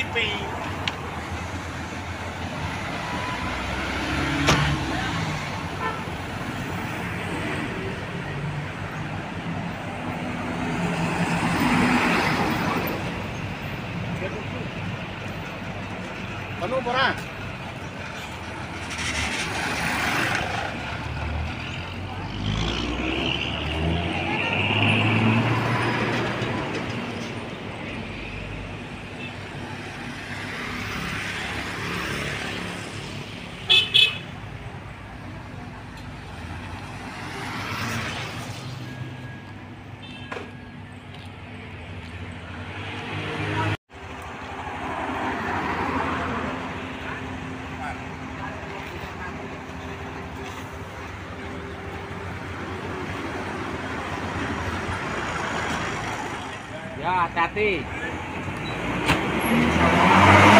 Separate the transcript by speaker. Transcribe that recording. Speaker 1: sleepy.
Speaker 2: Ano ba?
Speaker 3: Ya, hati-hati.